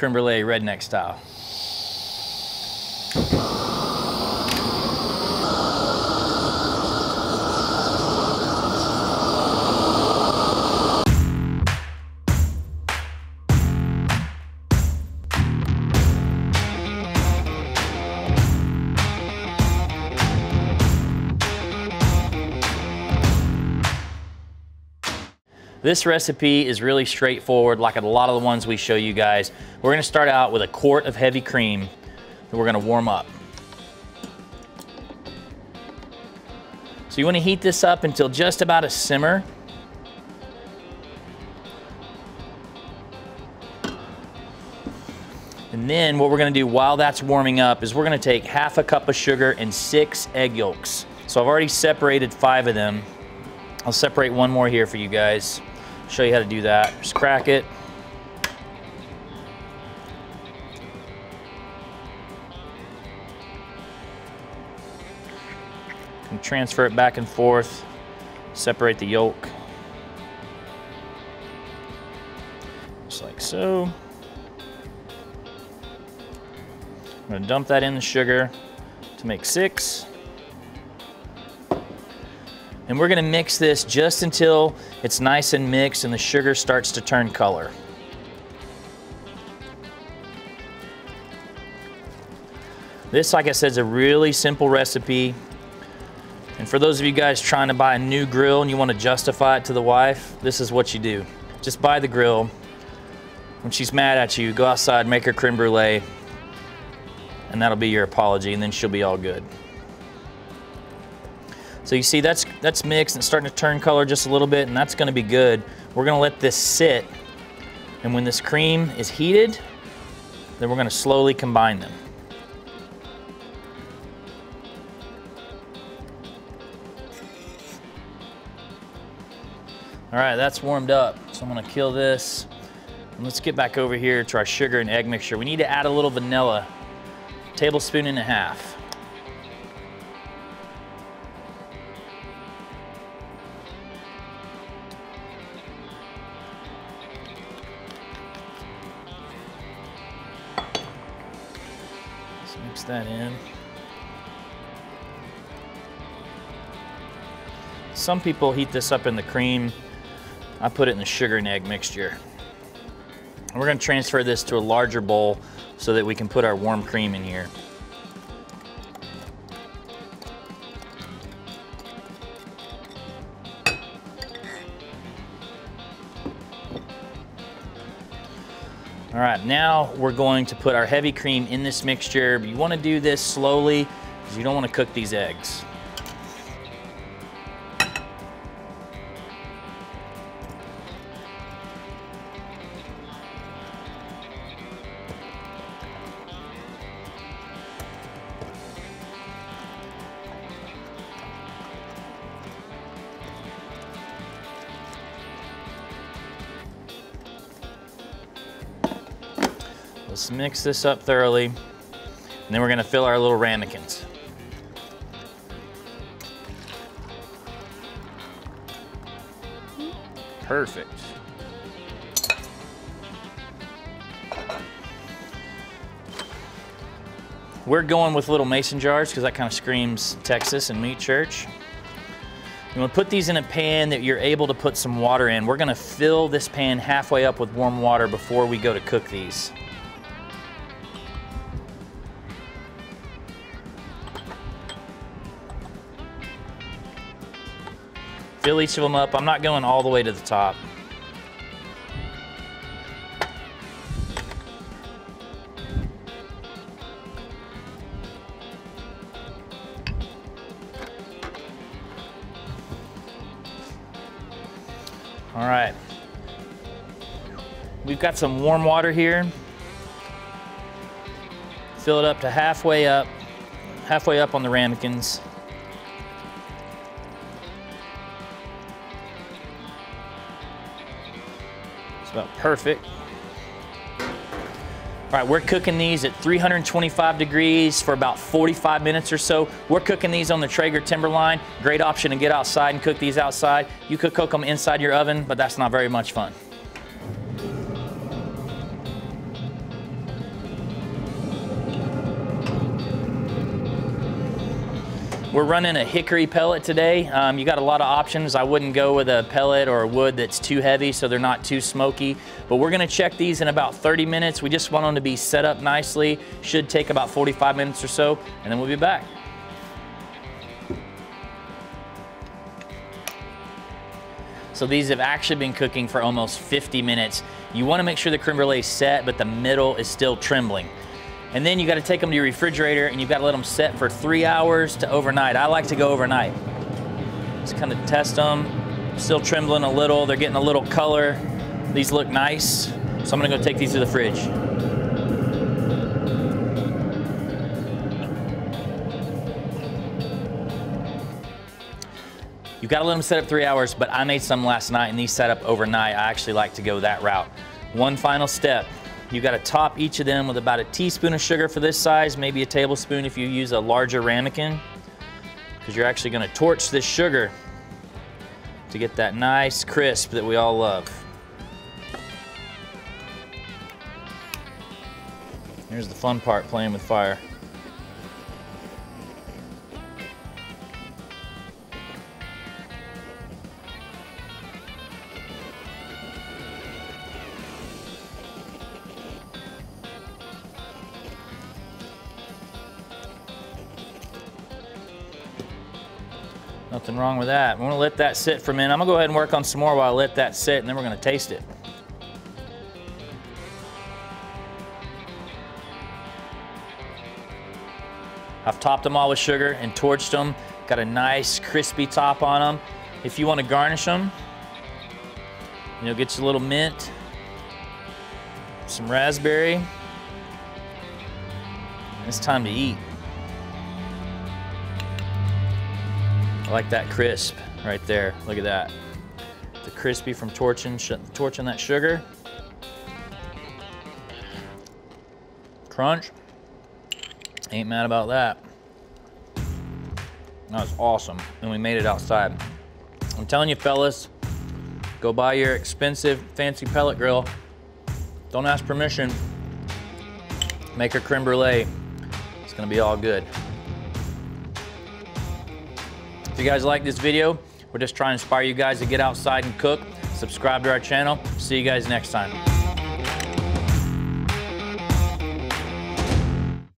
creme brulee redneck style. This recipe is really straightforward, like a lot of the ones we show you guys. We're gonna start out with a quart of heavy cream that we're gonna warm up. So you wanna heat this up until just about a simmer. And then what we're gonna do while that's warming up is we're gonna take half a cup of sugar and six egg yolks. So I've already separated five of them. I'll separate one more here for you guys. Show you how to do that. Just crack it. And transfer it back and forth. Separate the yolk. Just like so. I'm gonna dump that in the sugar to make six. And we're gonna mix this just until it's nice and mixed and the sugar starts to turn color. This, like I said, is a really simple recipe. And for those of you guys trying to buy a new grill and you want to justify it to the wife, this is what you do. Just buy the grill. When she's mad at you, go outside, make her creme brulee, and that'll be your apology, and then she'll be all good. So you see that's, that's mixed and starting to turn color just a little bit and that's gonna be good. We're gonna let this sit and when this cream is heated, then we're gonna slowly combine them. All right, that's warmed up. So I'm gonna kill this. And let's get back over here to our sugar and egg mixture. We need to add a little vanilla, tablespoon and a half. Mix that in. Some people heat this up in the cream. I put it in the sugar and egg mixture. we're gonna transfer this to a larger bowl so that we can put our warm cream in here. All right, now we're going to put our heavy cream in this mixture. You wanna do this slowly because you don't wanna cook these eggs. Let's mix this up thoroughly. And then we're gonna fill our little ramekins. Perfect. We're going with little mason jars because that kind of screams Texas and meat church. You want to put these in a pan that you're able to put some water in. We're going to fill this pan halfway up with warm water before we go to cook these. Fill each of them up. I'm not going all the way to the top. All right. We've got some warm water here. Fill it up to halfway up, halfway up on the ramekins. It's about perfect. All right, we're cooking these at 325 degrees for about 45 minutes or so. We're cooking these on the Traeger Timberline. Great option to get outside and cook these outside. You could cook them inside your oven, but that's not very much fun. We're running a hickory pellet today. Um, you got a lot of options. I wouldn't go with a pellet or a wood that's too heavy so they're not too smoky. But we're gonna check these in about 30 minutes. We just want them to be set up nicely. Should take about 45 minutes or so, and then we'll be back. So these have actually been cooking for almost 50 minutes. You wanna make sure the creme brulee is set, but the middle is still trembling. And then you gotta take them to your refrigerator and you've gotta let them set for three hours to overnight. I like to go overnight. Just kind of test them. Still trembling a little. They're getting a little color. These look nice. So I'm gonna go take these to the fridge. You've got to let them set up three hours, but I made some last night and these set up overnight. I actually like to go that route. One final step. You got to top each of them with about a teaspoon of sugar for this size, maybe a tablespoon if you use a larger ramekin, because you're actually going to torch this sugar to get that nice crisp that we all love. Here's the fun part, playing with fire. Nothing wrong with that. We're gonna let that sit for a minute. I'm gonna go ahead and work on some more while I let that sit and then we're gonna taste it. I've topped them all with sugar and torched them. Got a nice crispy top on them. If you wanna garnish them, you know, get you a little mint, some raspberry. It's time to eat. I like that crisp right there. Look at that. The crispy from torching, torching that sugar. Crunch. Ain't mad about that. That was awesome. And we made it outside. I'm telling you fellas, go buy your expensive fancy pellet grill. Don't ask permission. Make a creme brulee. It's gonna be all good. If you guys like this video, we're just trying to inspire you guys to get outside and cook. Subscribe to our channel. See you guys next time.